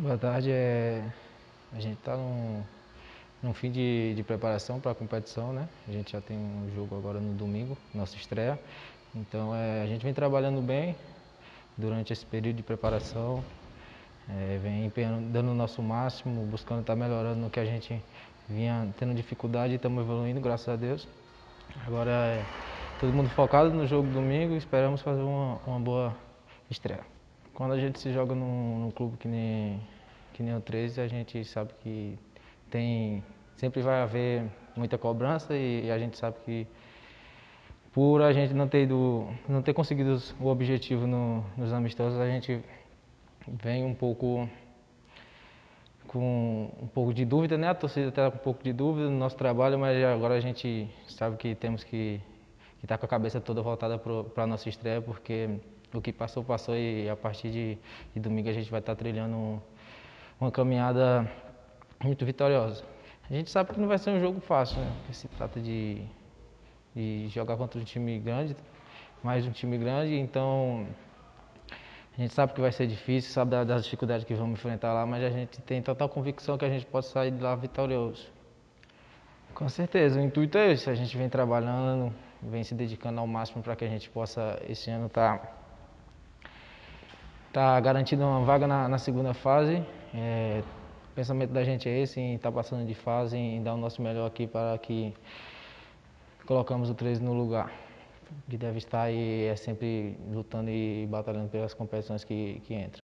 Boa tarde, é... a gente está num, num fim de, de preparação para a competição, né? A gente já tem um jogo agora no domingo, nossa estreia. Então é, a gente vem trabalhando bem durante esse período de preparação, é, vem dando o nosso máximo, buscando estar tá melhorando no que a gente vinha tendo dificuldade e estamos evoluindo, graças a Deus. Agora é todo mundo focado no jogo domingo e esperamos fazer uma, uma boa estreia. Quando a gente se joga num, num clube que nem, que nem o 13, a gente sabe que tem, sempre vai haver muita cobrança e, e a gente sabe que por a gente não ter, ido, não ter conseguido o objetivo no, nos amistosos, a gente vem um pouco com um pouco de dúvida, né? A torcida está com um pouco de dúvida no nosso trabalho, mas agora a gente sabe que temos que estar tá com a cabeça toda voltada para a nossa estreia, porque o que passou, passou e a partir de, de domingo a gente vai estar trilhando uma caminhada muito vitoriosa. A gente sabe que não vai ser um jogo fácil, né? Porque se trata de, de jogar contra um time grande, mais um time grande, então a gente sabe que vai ser difícil, sabe das dificuldades que vamos enfrentar lá, mas a gente tem total convicção que a gente pode sair de lá vitorioso. Com certeza, o intuito é esse, a gente vem trabalhando, vem se dedicando ao máximo para que a gente possa esse ano estar tá Está garantido uma vaga na, na segunda fase. É, o pensamento da gente é esse, em estar tá passando de fase, em dar o nosso melhor aqui para que colocamos o 13 no lugar. Que deve estar e é sempre lutando e batalhando pelas competições que, que entram.